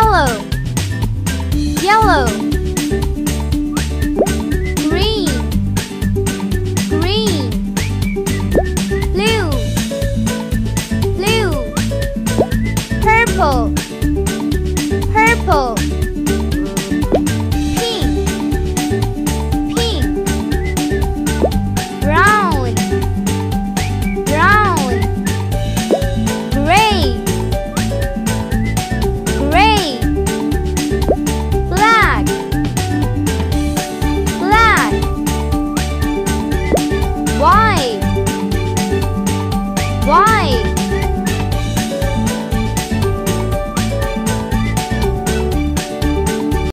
yellow. Yellow. Green. Green. Blue. Blue. Purple. Purple. Why?